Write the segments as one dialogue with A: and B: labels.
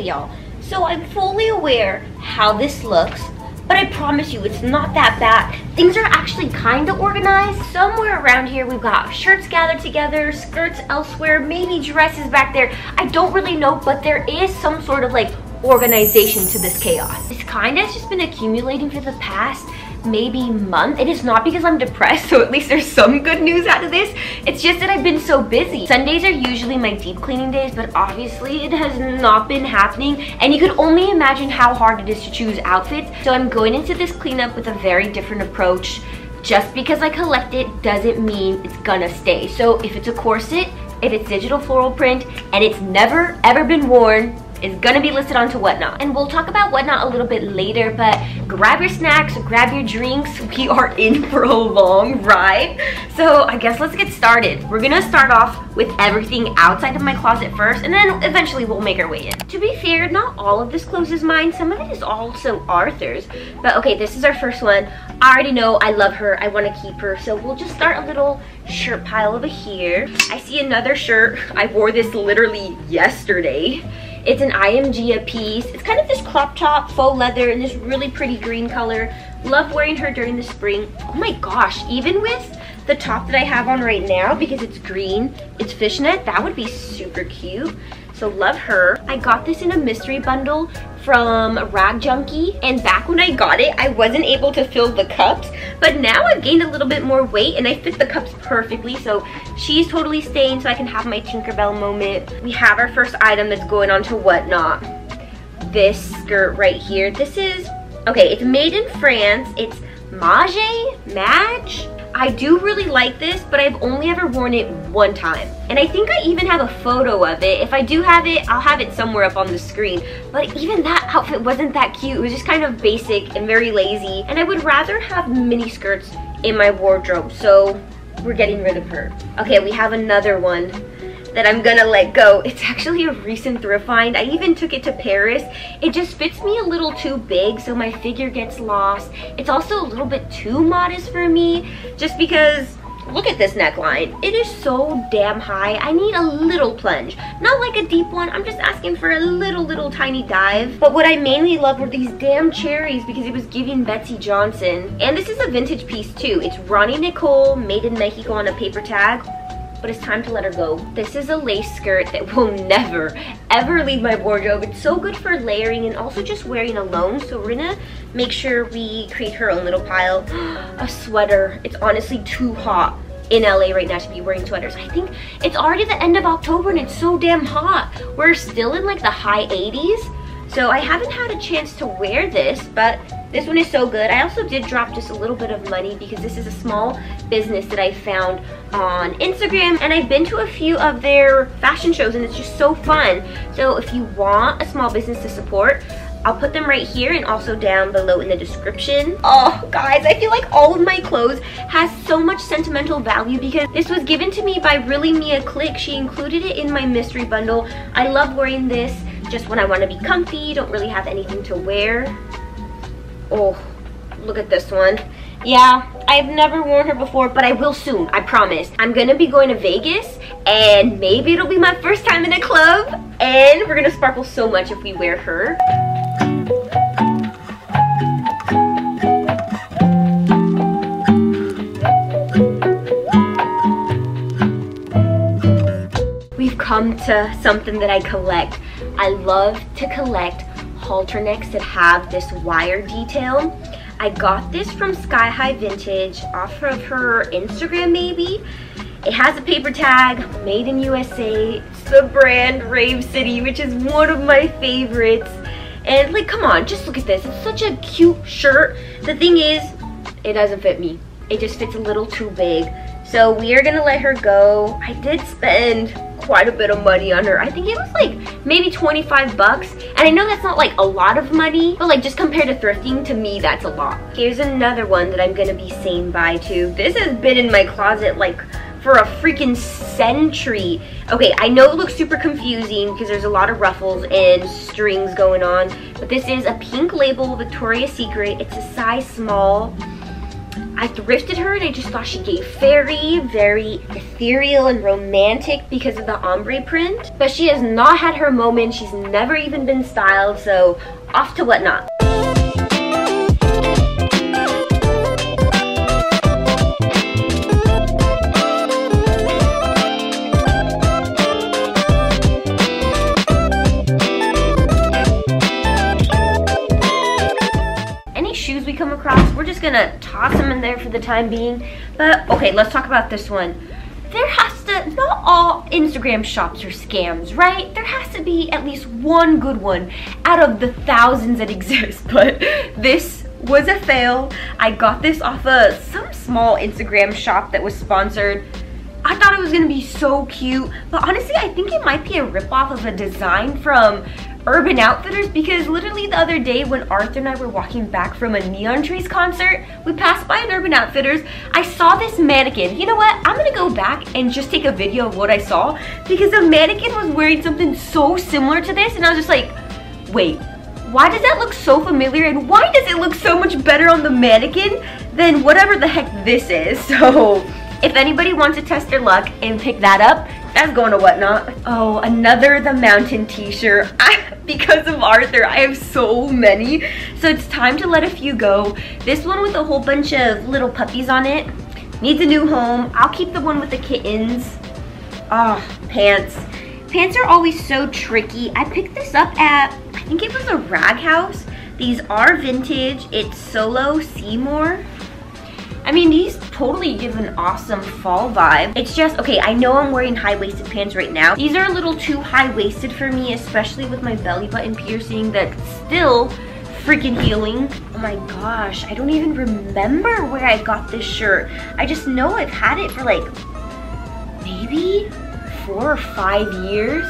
A: Y'all. So I'm fully aware how this looks, but I promise you it's not that bad. Things are actually kind of organized. Somewhere around here we've got shirts gathered together, skirts elsewhere, maybe dresses back there. I don't really know, but there is some sort of like organization to this chaos. This kind of has just been accumulating for the past maybe month. It is not because I'm depressed, so at least there's some good news out of this. It's just that I've been so busy. Sundays are usually my deep cleaning days, but obviously it has not been happening. And you can only imagine how hard it is to choose outfits. So I'm going into this cleanup with a very different approach. Just because I collect it doesn't mean it's gonna stay. So if it's a corset, if it's digital floral print, and it's never ever been worn, is gonna be listed onto Whatnot. And we'll talk about Whatnot a little bit later, but grab your snacks, grab your drinks. We are in for a long ride. So I guess let's get started. We're gonna start off with everything outside of my closet first, and then eventually we'll make our way in. To be fair, not all of this clothes is mine. Some of it is also Arthur's. But okay, this is our first one. I already know I love her. I wanna keep her. So we'll just start a little shirt pile over here. I see another shirt. I wore this literally yesterday. It's an I Am Gia piece. It's kind of this crop top, faux leather, in this really pretty green color. Love wearing her during the spring. Oh my gosh, even with the top that I have on right now, because it's green, it's fishnet, that would be super cute. So love her. I got this in a mystery bundle from Rag Junkie. And back when I got it, I wasn't able to fill the cups. But now I've gained a little bit more weight and I fit the cups perfectly. So she's totally staying so I can have my Tinkerbell moment. We have our first item that's going on to Whatnot. This skirt right here. This is, okay, it's made in France. It's Mage? Madge? I do really like this, but I've only ever worn it one time. And I think I even have a photo of it. If I do have it, I'll have it somewhere up on the screen. But even that outfit wasn't that cute. It was just kind of basic and very lazy. And I would rather have mini skirts in my wardrobe. So we're getting rid of her. Okay, we have another one that I'm gonna let go. It's actually a recent thrift find. I even took it to Paris. It just fits me a little too big so my figure gets lost. It's also a little bit too modest for me just because Look at this neckline. It is so damn high. I need a little plunge. Not like a deep one. I'm just asking for a little, little tiny dive. But what I mainly love were these damn cherries because it was giving Betsey Johnson. And this is a vintage piece too. It's Ronni Nicole, made in Mexico on a paper tag but it's time to let her go. This is a lace skirt that will never, ever leave my wardrobe. It's so good for layering and also just wearing alone. So we're gonna make sure we create her own little pile. a sweater. It's honestly too hot in LA right now to be wearing sweaters. I think it's already the end of October and it's so damn hot. We're still in like the high 80s. So I haven't had a chance to wear this, but this one is so good. I also did drop just a little bit of money because this is a small business that I found on Instagram and I've been to a few of their fashion shows and it's just so fun. So if you want a small business to support, I'll put them right here and also down below in the description. Oh, guys, I feel like all of my clothes has so much sentimental value because this was given to me by Really Mia Clique. She included it in my mystery bundle. I love wearing this just when I want to be comfy, don't really have anything to wear. Oh, look at this one. Yeah, I've never worn her before, but I will soon, I promise. I'm gonna be going to Vegas, and maybe it'll be my first time in a club, and we're gonna sparkle so much if we wear her. We've come to something that I collect. I love to collect halter necks that have this wire detail. I got this from Sky High Vintage off of her Instagram maybe. It has a paper tag, made in USA. It's the brand Rave City, which is one of my favorites. And like, come on, just look at this. It's such a cute shirt. The thing is, it doesn't fit me. It just fits a little too big. So we are gonna let her go. I did spend quite a bit of money on her. I think it was like maybe 25 bucks. And I know that's not like a lot of money, but like just compared to thrifting, to me, that's a lot. Here's another one that I'm gonna be saying bye to. This has been in my closet like for a freaking century. Okay, I know it looks super confusing because there's a lot of ruffles and strings going on, but this is a pink label Victoria's Secret. It's a size small. I thrifted her and I just thought she gave very, very ethereal and romantic because of the ombre print. But she has not had her moment. She's never even been styled, so off to whatnot. Just gonna toss them in there for the time being. But okay, let's talk about this one. There has to, not all Instagram shops are scams, right? There has to be at least one good one out of the thousands that exist. But this was a fail. I got this off of some small Instagram shop that was sponsored. I thought it was gonna be so cute, but honestly, I think it might be a ripoff of a design from Urban Outfitters because literally the other day when Arthur and I were walking back from a Neon Trees concert, we passed by an Urban Outfitters. I saw this mannequin. You know what? I'm gonna go back and just take a video of what I saw because the mannequin was wearing something so similar to this and I was just like, wait, why does that look so familiar and why does it look so much better on the mannequin than whatever the heck this is? So if anybody wants to test their luck and pick that up, that's going to whatnot. Oh, another The Mountain t-shirt. because of Arthur, I have so many. So it's time to let a few go. This one with a whole bunch of little puppies on it needs a new home. I'll keep the one with the kittens. Ah, oh, pants. Pants are always so tricky. I picked this up at, I think it was a rag house. These are vintage. It's Solo Seymour. I mean, these totally give an awesome fall vibe. It's just, okay, I know I'm wearing high-waisted pants right now. These are a little too high-waisted for me, especially with my belly button piercing that's still freaking healing. Oh my gosh, I don't even remember where I got this shirt. I just know I've had it for like, maybe four or five years.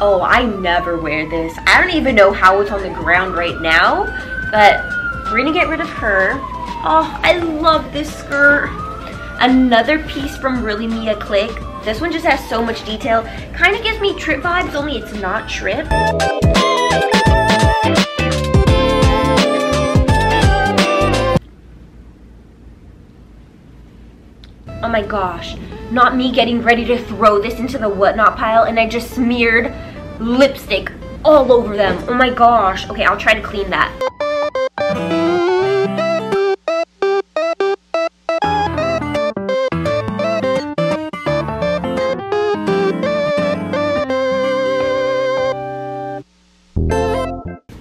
A: Oh, I never wear this. I don't even know how it's on the ground right now, but we're gonna get rid of her. Oh, I love this skirt. Another piece from Really Mia Clique. This one just has so much detail. Kind of gives me Tripp vibes, only it's not Tripp. Oh my gosh, not me getting ready to throw this into the whatnot pile and I just smeared lipstick all over them. Oh my gosh. Okay, I'll try to clean that.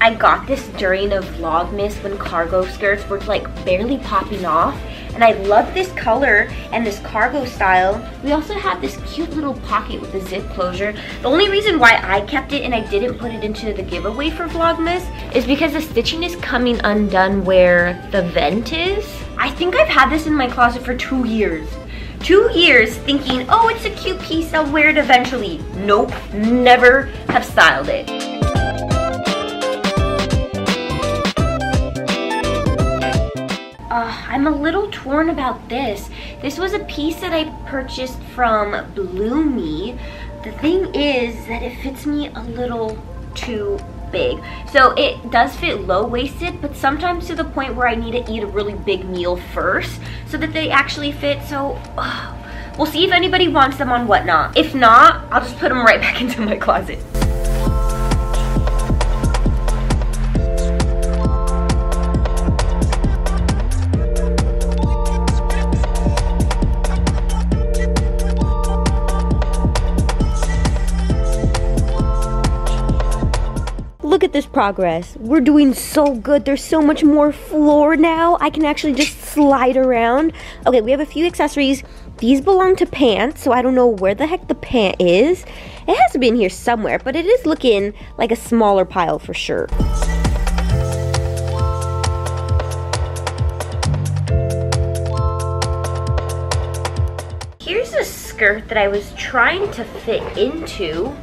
A: I got this during a Vlogmas when cargo skirts were like barely popping off. And I love this color and this cargo style. We also have this cute little pocket with a zip closure. The only reason why I kept it and I didn't put it into the giveaway for Vlogmas is because the stitching is coming undone where the vent is. I think I've had this in my closet for two years two years thinking, oh, it's a cute piece, I'll wear it eventually. Nope, never have styled it. Uh, I'm a little torn about this. This was a piece that I purchased from Bleumi. The thing is that it fits me a little too big. So it does fit low-waisted, but sometimes to the point where I need to eat a really big meal first so that they actually fit. So uh, we'll see if anybody wants them on whatnot. If not, I'll just put them right back into my closet. This progress. We're doing so good. There's so much more floor now. I can actually just slide around. Okay, we have a few accessories. These belong to pants, so I don't know where the heck the pant is. It has to be in here somewhere, but it is looking like a smaller pile for sure. Here's a skirt that I was trying to fit into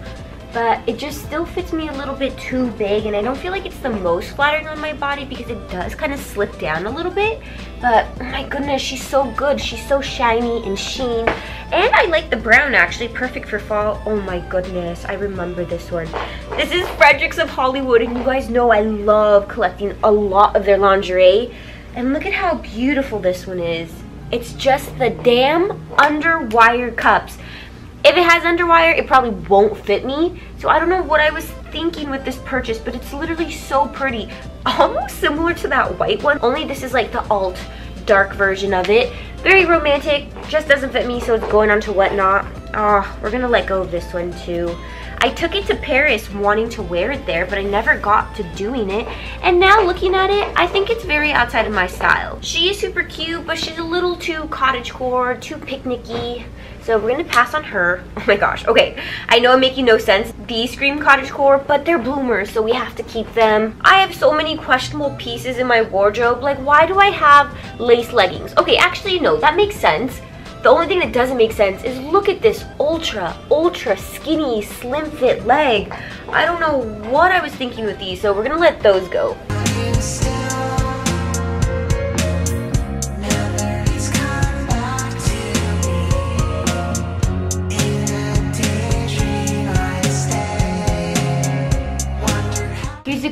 A: but it just still fits me a little bit too big and I don't feel like it's the most flattering on my body because it does kind of slip down a little bit but oh my goodness she's so good she's so shiny and sheen and I like the brown actually perfect for fall oh my goodness I remember this one this is Fredericks of Hollywood and you guys know I love collecting a lot of their lingerie And look at how beautiful this one is. It's just the damn underwire cups. If it has underwire, it probably won't fit me. So I don't know what I was thinking with this purchase, but it's literally so pretty. Almost similar to that white one, only this is like the alt dark version of it. Very romantic, just doesn't fit me, so it's going on to whatnot. Oh, we're gonna let go of this one too. I took it to Paris wanting to wear it there, but I never got to doing it. And now looking at it, I think it's very outside of my style. She is super cute, but she's a little too cottagecore, too picnicky. So we're gonna pass on her. Oh my gosh, okay. I know I'm making no sense. These scream cottagecore, but they're bloomers, so we have to keep them. I have so many questionable pieces in my wardrobe. Like, why do I have lace leggings? Okay, actually, no, that makes sense the only thing that doesn't make sense is look at this ultra, ultra skinny, slim fit leg. I don't know what I was thinking with these, so we're gonna let those go.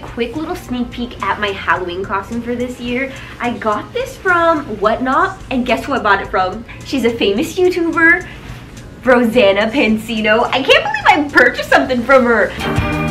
A: Quick little sneak peek at my Halloween costume for this year. I got this from Whatnot, and guess who I bought it from? She's a famous YouTuber, Rosanna Pansino. I can't believe I purchased something from her.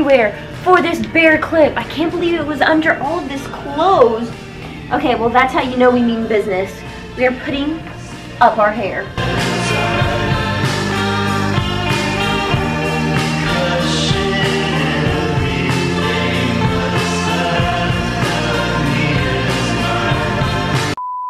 A: Everywhere for this bear clip. I can't believe it was under all this clothes. Okay, well that's how you know we mean business. We are putting up our hair.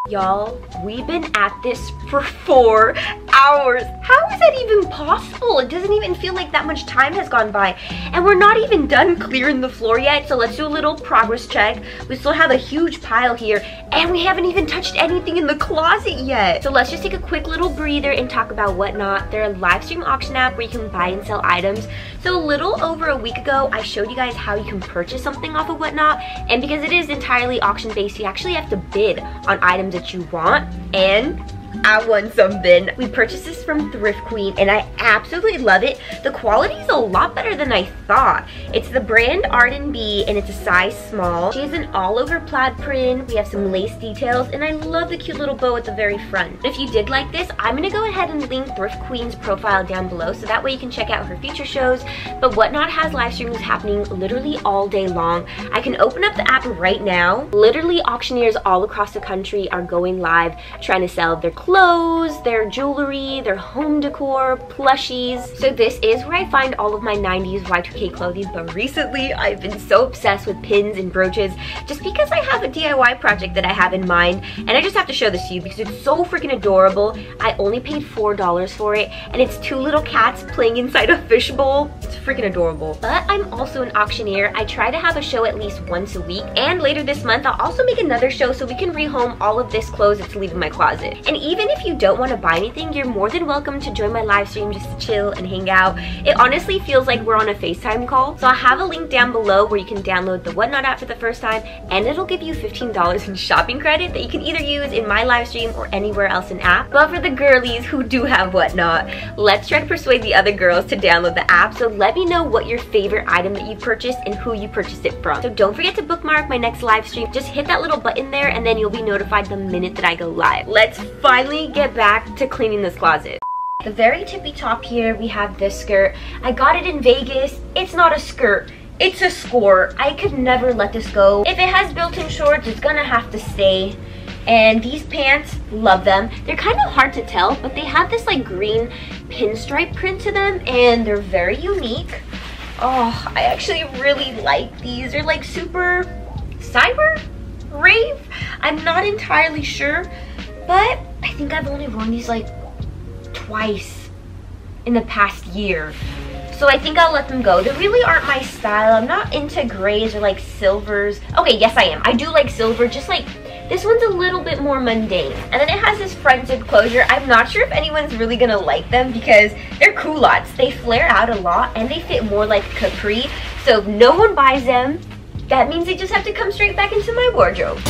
A: Y'all, we've been at this for four hours. How is that even possible? It doesn't even feel like that much time has gone by. And we're not even done clearing the floor yet, so let's do a little progress check. We still have a huge pile here, and we haven't even touched anything in the closet yet. So let's just take a quick little breather and talk about Whatnot. They're a live stream auction app where you can buy and sell items. So a little over a week ago, I showed you guys how you can purchase something off of Whatnot, and because it is entirely auction based, you actually have to bid on items that you want, and I won something. We purchased this from Thrift Queen and I absolutely love it. The quality is a lot better than I thought. It's the brand Arden B and it's a size small. She has an all over plaid print. We have some lace details and I love the cute little bow at the very front. If you did like this, I'm gonna go ahead and link Thrift Queen's profile down below so that way you can check out her future shows. But Whatnot has live streams happening literally all day long. I can open up the app right now. Literally auctioneers all across the country are going live trying to sell their clothes, their jewelry, their home decor, plushies. So this is where I find all of my 90s Y2K clothing, but recently I've been so obsessed with pins and brooches just because I have a DIY project that I have in mind, and I just have to show this to you because it's so freaking adorable. I only paid $4 for it, and it's two little cats playing inside a fishbowl. It's freaking adorable. But I'm also an auctioneer. I try to have a show at least once a week, and later this month I'll also make another show so we can rehome all of this clothes that's leaving my closet. And even if you don't want to buy anything, you're more than welcome to join my live stream just to chill and hang out. It honestly feels like we're on a FaceTime call. So I'll have a link down below where you can download the Whatnot app for the first time and it'll give you $15 in shopping credit that you can either use in my live stream or anywhere else in app. But for the girlies who do have Whatnot, let's try to persuade the other girls to download the app. So let me know what your favorite item that you purchased and who you purchased it from. So don't forget to bookmark my next live stream. Just hit that little button there and then you'll be notified the minute that I go live. Let's finally get back to cleaning this closet. The very tippy top here, we have this skirt. I got it in Vegas. It's not a skirt. It's a score. I could never let this go. If it has built-in shorts, it's gonna have to stay. And these pants, love them. They're kind of hard to tell, but they have this like green pinstripe print to them and they're very unique. Oh, I actually really like these. They're like super cyber rave. I'm not entirely sure, but I think I've only worn these like twice in the past year. So I think I'll let them go. They really aren't my style. I'm not into grays or like silvers. Okay, yes I am. I do like silver, just like this one's a little bit more mundane. And then it has this front zip closure. I'm not sure if anyone's really gonna like them because they're culottes. They flare out a lot and they fit more like capri. So if no one buys them, that means they just have to come straight back into my wardrobe.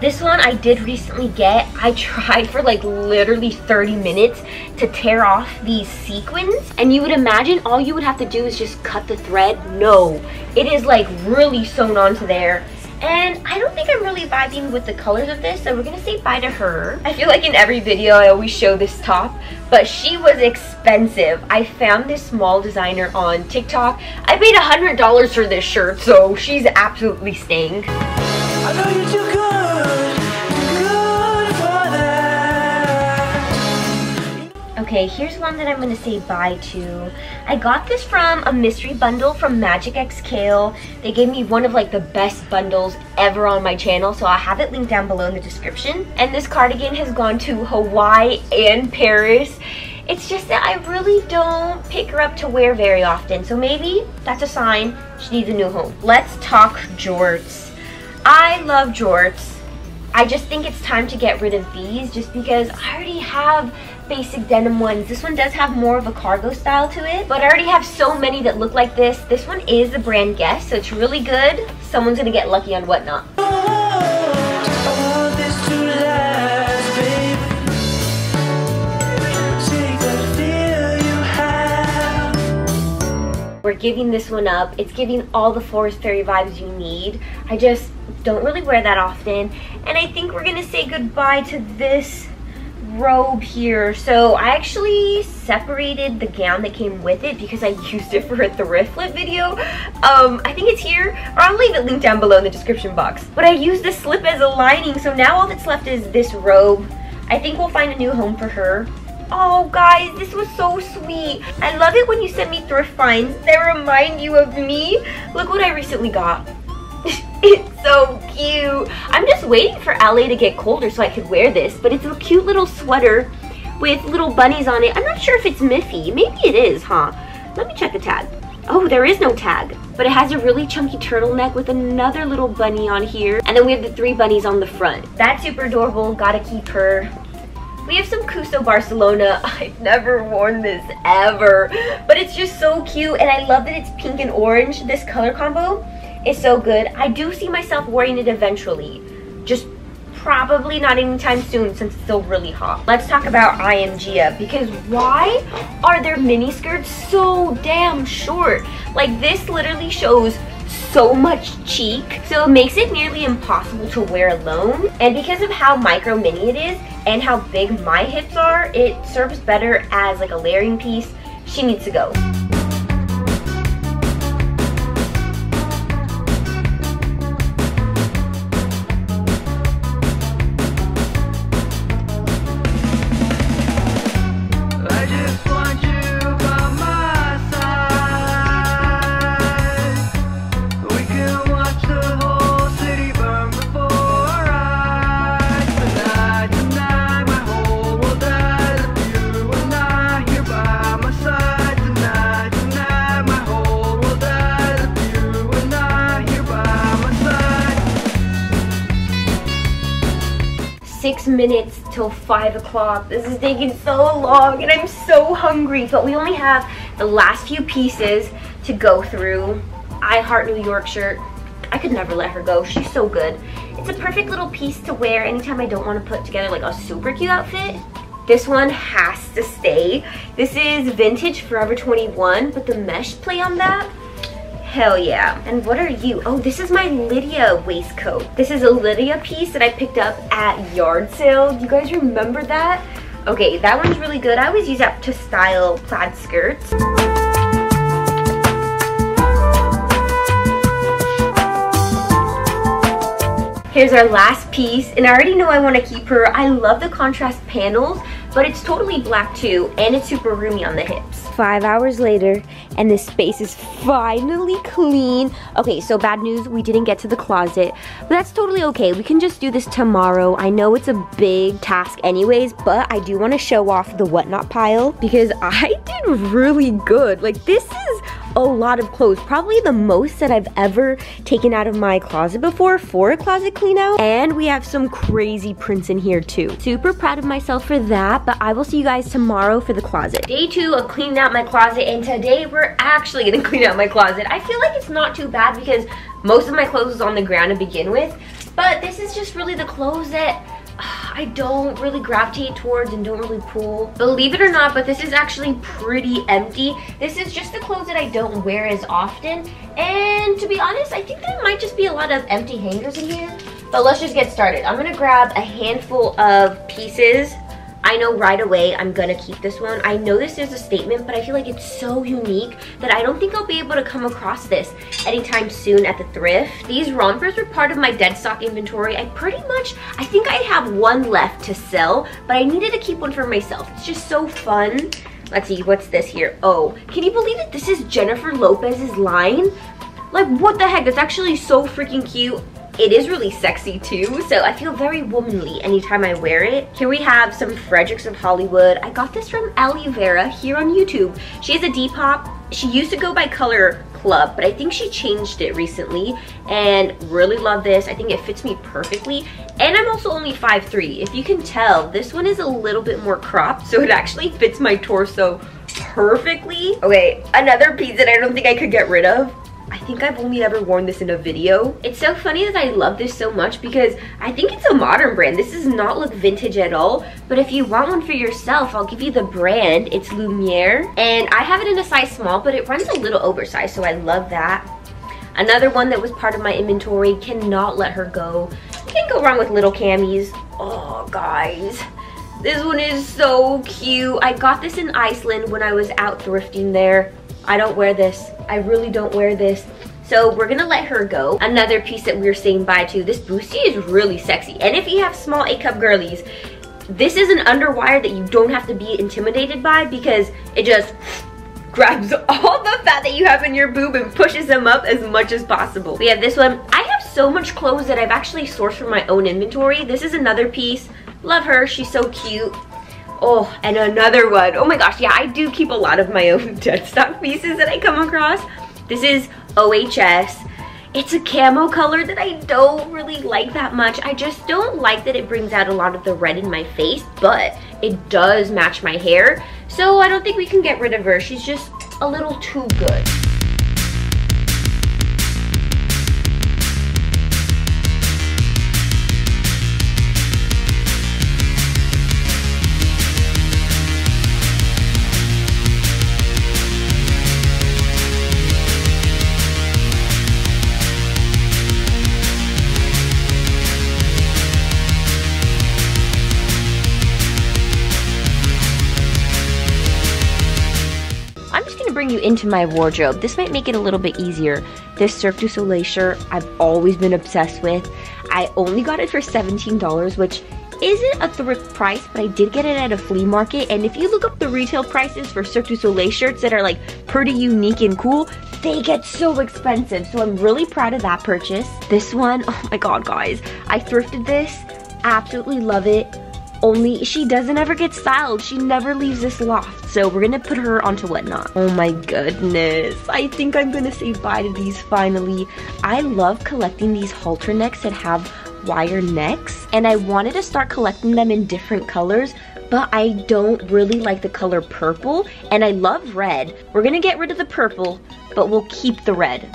A: This one I did recently get. I tried for like literally 30 minutes to tear off these sequins. And you would imagine all you would have to do is just cut the thread. No, it is like really sewn onto there and I don't think I'm really vibing with the colors of this, so we're gonna say bye to her. I feel like in every video I always show this top, but she was expensive. I found this small designer on TikTok. I paid $100 for this shirt, so she's absolutely staying. Okay, here's one that I'm to say bye to. I got this from a mystery bundle from Magic X Kale. They gave me one of like the best bundles ever on my channel, so I'll have it linked down below in the description. And this cardigan has gone to Hawaii and Paris. It's just that I really don't pick her up to wear very often, so maybe that's a sign she needs a new home. Let's talk jorts. I love jorts. I just think it's time to get rid of these just because I already have basic denim ones. This one does have more of a cargo style to it, but I already have so many that look like this. This one is the brand Guess, so it's really good. Someone's gonna get lucky on whatnot. We're giving this one up. It's giving all the Forest Fairy vibes you need. I just don't really wear that often. And I think we're gonna say goodbye to this robe here. So I actually separated the gown that came with it because I used it for a thrift flip video. Um, I think it's here, or I'll leave it linked down below in the description box. But I used the slip as a lining, so now all that's left is this robe. I think we'll find a new home for her. Oh, guys, this was so sweet. I love it when you send me thrift finds that remind you of me. Look what I recently got. it's so cute. I'm just waiting for LA to get colder so I could wear this, but it's a cute little sweater with little bunnies on it. I'm not sure if it's Miffy. Maybe it is, huh? Let me check the tag. Oh, there is no tag, but it has a really chunky turtleneck with another little bunny on here. And then we have the three bunnies on the front. That's super adorable, gotta keep her. We have some Custo Barcelona. I've never worn this ever, but it's just so cute. And I love that it's pink and orange, this color combo is so good. I do see myself wearing it eventually. Just probably not anytime soon since it's still really hot. Let's talk about I Am Gia because why are their mini skirts so damn short? Like this literally shows so much cheek so it makes it nearly impossible to wear alone and because of how micro mini it is and how big my hips are it serves better as like a layering piece she needs to go minutes till five o'clock. This is taking so long and I'm so hungry, but we only have the last few pieces to go through. I Heart New York shirt. I could never let her go. She's so good. It's a perfect little piece to wear anytime I don't want to put together like a super cute outfit. This one has to stay. This is vintage Forever 21, but the mesh play on that Hell yeah. And what are you? Oh, this is my Lydia waistcoat. This is a Lydia piece that I picked up at yard sale. Do you guys remember that? Okay, that one's really good. I always use that to style plaid skirts. Here's our last piece, and I already know I want to keep her. I love the contrast panels, but it's totally black too, and it's super roomy on the hips. Five hours later, and this space is finally clean. Okay, so bad news, we didn't get to the closet, but that's totally okay. We can just do this tomorrow. I know it's a big task anyways, but I do want to show off the whatnot pile because I did really good. Like, this is a lot of clothes. Probably the most that I've ever taken out of my closet before for a closet clean out. And we have some crazy prints in here too. Super proud of myself for that, but I will see you guys tomorrow for the closet. Day two of cleaning out my closet, and today we're actually gonna clean out my closet. I feel like it's not too bad because most of my clothes was on the ground to begin with, but this is just really the clothes that I don't really gravitate towards and don't really pull. Believe it or not, but this is actually pretty empty. This is just the clothes that I don't wear as often. And to be honest, I think there might just be a lot of empty hangers in here. But let's just get started. I'm gonna grab a handful of pieces I know right away I'm gonna keep this one. I know this is a statement, but I feel like it's so unique that I don't think I'll be able to come across this anytime soon at the thrift. These rompers were part of my dead stock inventory. I pretty much, I think I have one left to sell, but I needed to keep one for myself. It's just so fun. Let's see, what's this here? Oh, can you believe it? This is Jennifer Lopez's line. Like, what the heck? That's actually so freaking cute. It is really sexy too, so I feel very womanly anytime I wear it. Here we have some Fredericks of Hollywood. I got this from Ali Vera here on YouTube. She has a Depop. She used to go by Color Club, but I think she changed it recently and really love this. I think it fits me perfectly. And I'm also only 5'3". If you can tell, this one is a little bit more cropped, so it actually fits my torso perfectly. Okay, another piece that I don't think I could get rid of I think I've only ever worn this in a video. It's so funny that I love this so much because I think it's a modern brand. This does not look vintage at all. But if you want one for yourself, I'll give you the brand. It's Lumiere. And I have it in a size small, but it runs a little oversized, so I love that. Another one that was part of my inventory, cannot let her go. Can't go wrong with little camis. Oh, guys. This one is so cute. I got this in Iceland when I was out thrifting there. I don't wear this. I really don't wear this. So we're gonna let her go. Another piece that we're saying bye to. This bustier is really sexy. And if you have small A cup girlies, this is an underwire that you don't have to be intimidated by because it just grabs all the fat that you have in your boob and pushes them up as much as possible. We have this one. I have so much clothes that I've actually sourced from my own inventory. This is another piece. Love her, she's so cute. Oh, and another one. Oh my gosh, yeah, I do keep a lot of my own dead stock pieces that I come across. This is OHS. It's a camo color that I don't really like that much. I just don't like that it brings out a lot of the red in my face, but it does match my hair. So I don't think we can get rid of her. She's just a little too good. Into my wardrobe. This might make it a little bit easier. This Cirque du Soleil shirt I've always been obsessed with. I only got it for $17, which isn't a thrift price, but I did get it at a flea market. And if you look up the retail prices for Cirque du Soleil shirts that are like pretty unique and cool, they get so expensive. So I'm really proud of that purchase. This one, oh my god, guys. I thrifted this, absolutely love it. Only she doesn't ever get styled. She never leaves this loft. So we're gonna put her onto whatnot. Oh my goodness. I think I'm gonna say bye to these finally. I love collecting these halter necks that have wire necks. And I wanted to start collecting them in different colors but I don't really like the color purple and I love red. We're gonna get rid of the purple, but we'll keep the red.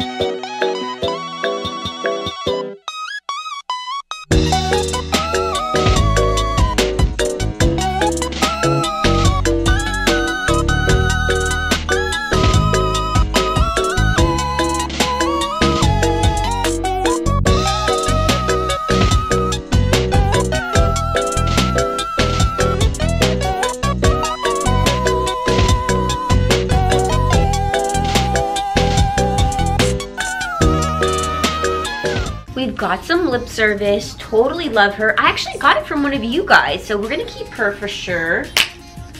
A: Service, totally love her. I actually got it from one of you guys, so we're gonna keep her for sure.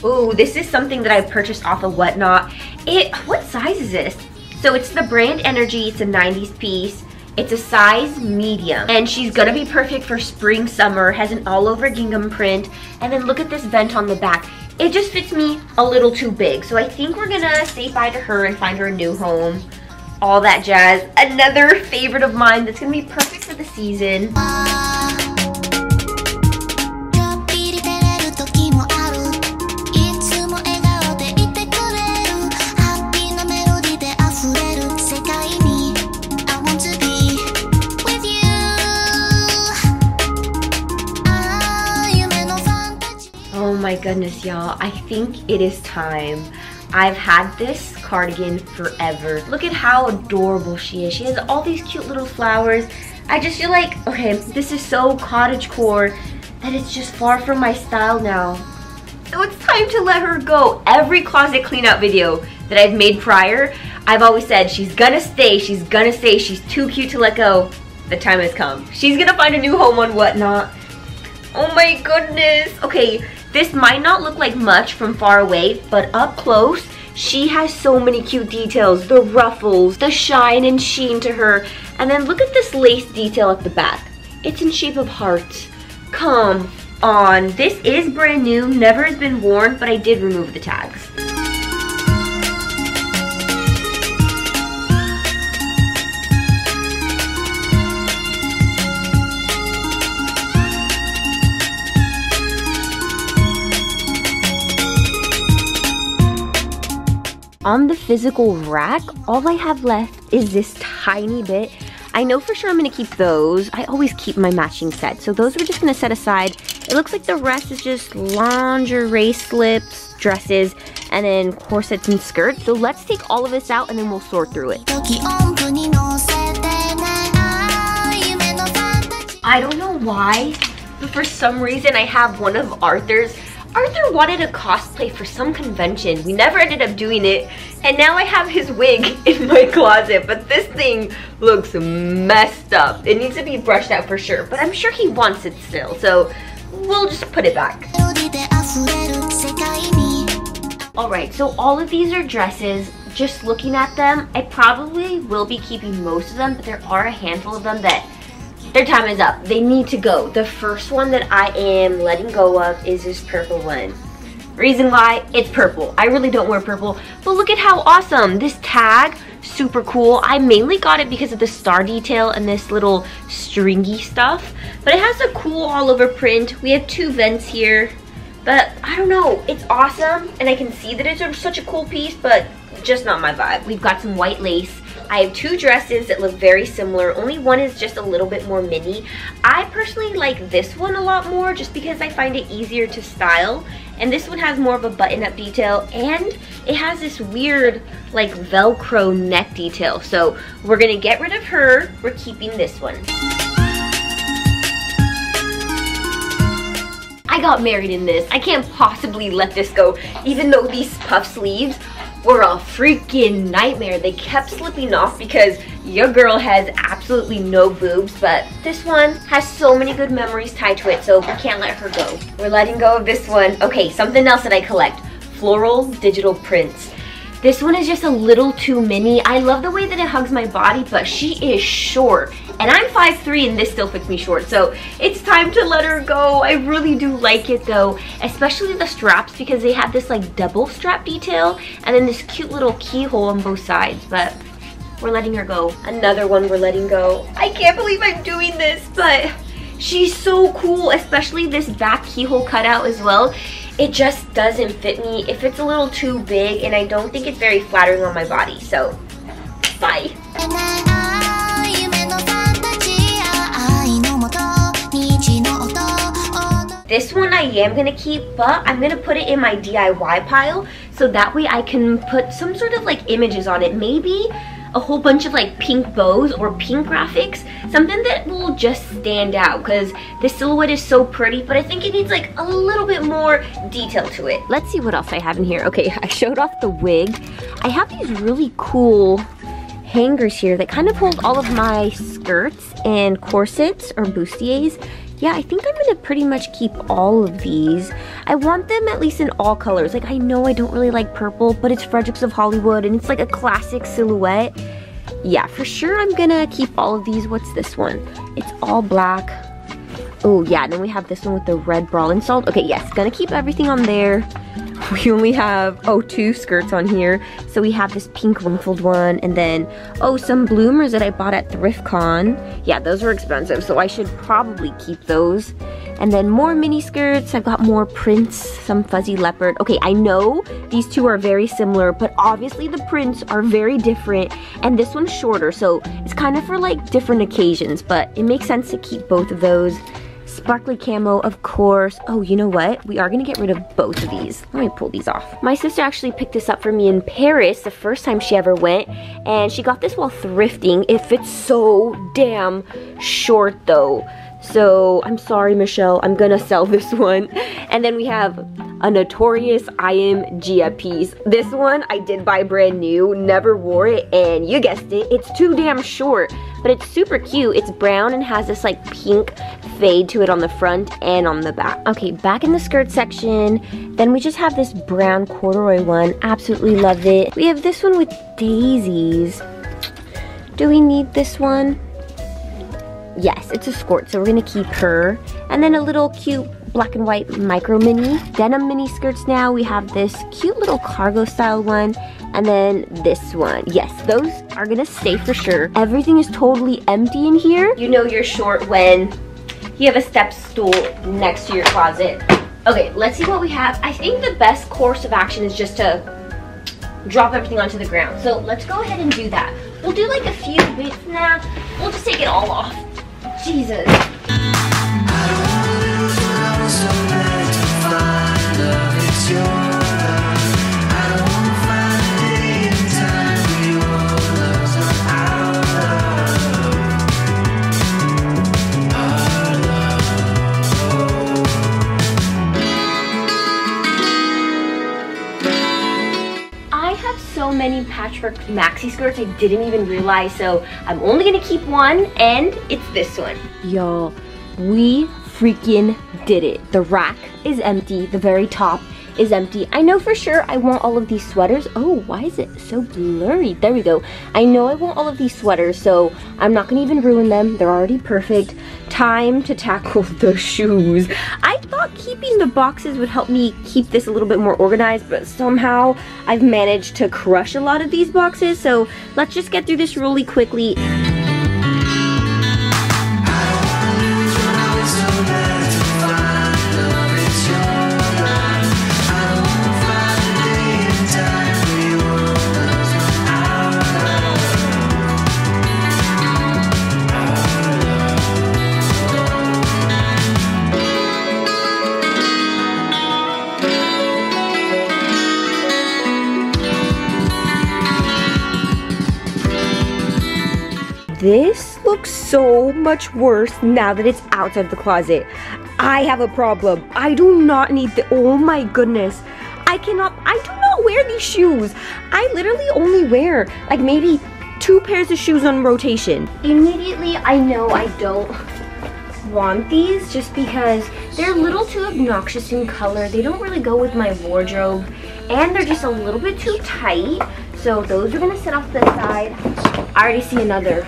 A: Ooh, this is something that I purchased off of Whatnot. It, what size is this? So it's the brand Energy, it's a 90s piece. It's a size medium and she's gonna be perfect for spring, summer, has an all over gingham print. And then look at this vent on the back. it just fits me a little too big. So I think we're gonna say bye to her and find her a new home. All that jazz. Another favorite of mine that's gonna be perfect for the season. Oh my goodness, y'all. I think it is time. I've had this cardigan forever. Look at how adorable she is. She has all these cute little flowers. I just feel like, okay, this is so cottage core that it's just far from my style now. So it's time to let her go. Every closet cleanout video that I've made prior, I've always said she's gonna stay, she's gonna stay, she's too cute to let go. The time has come. She's gonna find a new home on whatnot. Oh my goodness. Okay, this might not look like much from far away, but up close, she has so many cute details. The ruffles, the shine and sheen to her. And then look at this lace detail at the back. It's in shape of hearts. Come on. This is brand new, never has been worn, but I did remove the tags. On the physical rack, all I have left is this tiny bit. I know for sure I'm gonna keep those. I always keep my matching set. So those we're just gonna set aside. It looks like the rest is just lingerie slips, dresses, and then corsets and skirts. So let's take all of this out and then we'll sort through it. I don't know why, but for some reason I have one of Arthur's Arthur wanted a cosplay for some convention. We never ended up doing it. And now I have his wig in my closet. But this thing looks messed up. It needs to be brushed out for sure. But I'm sure he wants it still. So we'll just put it back. Alright, so all of these are dresses. Just looking at them, I probably will be keeping most of them. But there are a handful of them that their time is up. They need to go. The first one that I am letting go of is this purple one. Reason why, it's purple. I really don't wear purple, but look at how awesome. This tag, super cool. I mainly got it because of the star detail and this little stringy stuff, but it has a cool all over print. We have two vents here, but I don't know, it's awesome, and I can see that it's such a cool piece, but just not my vibe. We've got some white lace I have two dresses that look very similar. Only one is just a little bit more mini. I personally like this one a lot more just because I find it easier to style. And this one has more of a button-up detail and it has this weird like Velcro neck detail. So we're gonna get rid of her. We're keeping this one. I got married in this. I can't possibly let this go, even though these puff sleeves were a freaking nightmare. They kept slipping off because your girl has absolutely no boobs, but this one has so many good memories tied to it, so we can't let her go. We're letting go of this one. Okay, something else that I collect, floral digital prints. This one is just a little too mini. I love the way that it hugs my body, but she is short. And I'm 5'3", and this still fits me short. So it's time to let her go. I really do like it though, especially the straps because they have this like double strap detail and then this cute little keyhole on both sides. But we're letting her go. Another one we're letting go. I can't believe I'm doing this, but she's so cool, especially this back keyhole cutout as well. It just doesn't fit me. If it's a little too big and I don't think it's very flattering on my body. So, bye. This one I am going to keep, but I'm going to put it in my DIY pile. So that way I can put some sort of like images on it. Maybe a whole bunch of like pink bows or pink graphics. Something that will just stand out because the silhouette is so pretty, but I think it needs like a little bit more detail to it. Let's see what else I have in here. Okay, I showed off the wig. I have these really cool hangers here that kind of hold all of my skirts and corsets or bustiers yeah, I think I'm gonna pretty much keep all of these. I want them at least in all colors. Like, I know I don't really like purple, but it's Fredericks of Hollywood, and it's like a classic silhouette. Yeah, for sure I'm gonna keep all of these. What's this one? It's all black. Oh, yeah, then we have this one with the red bra installed. Okay, yes, gonna keep everything on there. we only have, oh, two skirts on here. So we have this pink wrinkled one and then, oh, some bloomers that I bought at ThriftCon. Yeah, those were expensive, so I should probably keep those. And then more mini skirts. I've got more prints, some fuzzy leopard. Okay, I know these two are very similar, but obviously the prints are very different. And this one's shorter, so it's kind of for like different occasions, but it makes sense to keep both of those. Sparkly camo, of course. Oh, you know what? We are gonna get rid of both of these. Let me pull these off. My sister actually picked this up for me in Paris the first time she ever went, and she got this while thrifting. It fits so damn short though. So I'm sorry, Michelle. I'm gonna sell this one. And then we have a notorious I am Gia piece. This one I did buy brand new, never wore it, and you guessed it, it's too damn short. But it's super cute. It's brown and has this like pink fade to it on the front and on the back. Okay, back in the skirt section. Then we just have this brown corduroy one. Absolutely love it. We have this one with daisies. Do we need this one? Yes, it's a skirt, so we're gonna keep her. And then a little cute black and white micro mini. Denim mini skirts now. We have this cute little cargo style one. And then this one. Yes, those are gonna stay for sure. Everything is totally empty in here. You know you're short when you have a step stool next to your closet. Okay, let's see what we have. I think the best course of action is just to drop everything onto the ground. So let's go ahead and do that. We'll do like a few bits now. We'll just take it all off. Jesus. so many patchwork maxi skirts I didn't even realize. So I'm only gonna keep one and it's this one. Y'all, we freaking did it. The rack is empty, the very top is empty. I know for sure I want all of these sweaters. Oh, why is it so blurry? There we go. I know I want all of these sweaters, so I'm not gonna even ruin them. They're already perfect. Time to tackle the shoes. I thought keeping the boxes would help me keep this a little bit more organized, but somehow I've managed to crush a lot of these boxes, so let's just get through this really quickly. Much worse now that it's outside the closet. I have a problem. I do not need the, oh my goodness. I cannot, I do not wear these shoes. I literally only wear like maybe two pairs of shoes on rotation. Immediately, I know I don't want these just because they're a little too obnoxious in color. They don't really go with my wardrobe and they're just a little bit too tight. So those are gonna sit off the side. I already see another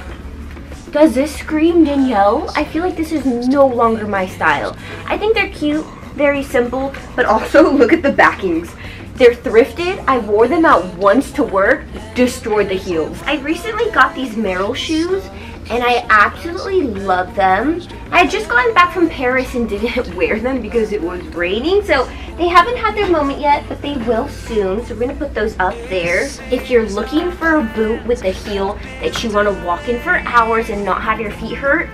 A: does this scream Danielle? I feel like this is no longer my style. I think they're cute, very simple, but also look at the backings. They're thrifted. I wore them out once to work, destroyed the heels. I recently got these Merrell shoes and I absolutely love them. I had just gotten back from Paris and didn't wear them because it was raining, so they haven't had their moment yet, but they will soon, so we're gonna put those up there. If you're looking for a boot with a heel that you wanna walk in for hours and not have your feet hurt,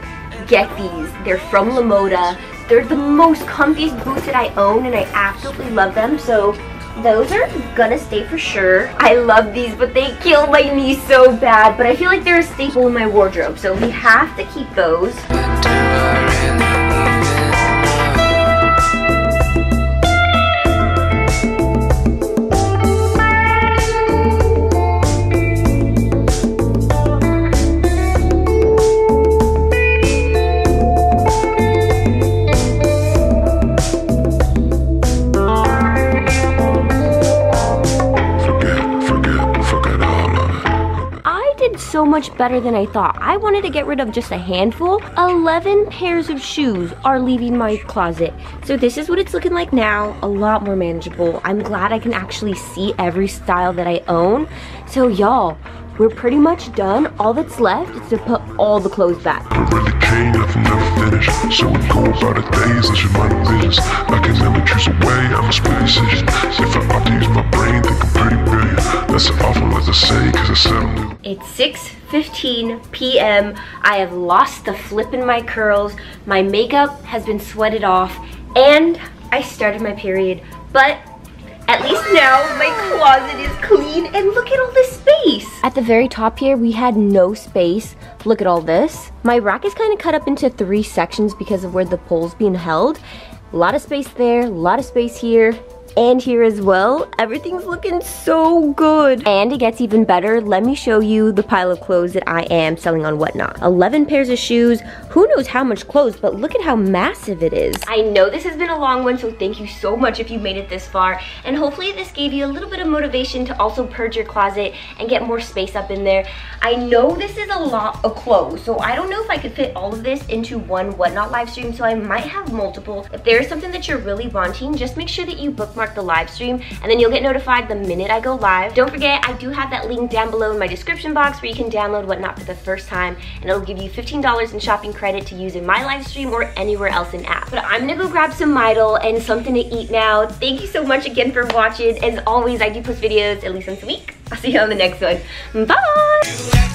A: get these. They're from Lamoda. They're the most comfiest boots that I own, and I absolutely love them, so those are gonna stay for sure. I love these, but they kill my knees so bad. But I feel like they're a staple in my wardrobe, so we have to keep those. Much better than I thought. I wanted to get rid of just a handful. 11 pairs of shoes are leaving my closet. So this is what it's looking like now, a lot more manageable. I'm glad I can actually see every style that I own. So y'all, we're pretty much done. All that's left is to put all the clothes back.
B: I really came, nothing never finished. So we go about our days, that's your mind visions. I can never choose a way, I must make decisions. If I opt to use my brain, think I'm pretty brilliant. That's an awful lot to say, cause I said I'm new.
A: It's 6.15 p.m. I have lost the flip in my curls. My makeup has been sweated off and I started my period. But at least now my closet is clean and look at all this space. At the very top here, we had no space. Look at all this. My rack is kind of cut up into three sections because of where the pole's being held. A lot of space there, a lot of space here, and here as well. Everything's looking so good. And it gets even better. Let me show you the pile of clothes that I am selling on Whatnot. 11 pairs of shoes. Who knows how much clothes, but look at how massive it is. I know this has been a long one, so thank you so much if you made it this far. And hopefully this gave you a little bit of motivation to also purge your closet and get more space up in there. I know this is a lot of clothes, so I don't know if I could fit all of this into one Whatnot live stream, so I might have multiple. If there's something that you're really wanting, just make sure that you bookmark bookmark the live stream and then you'll get notified the minute I go live. Don't forget, I do have that link down below in my description box where you can download Whatnot for the first time and it'll give you $15 in shopping credit to use in my live stream or anywhere else in app. But I'm gonna go grab some Midol and something to eat now. Thank you so much again for watching. As always, I do post videos at least once a week. I'll see you on the next one. Bye!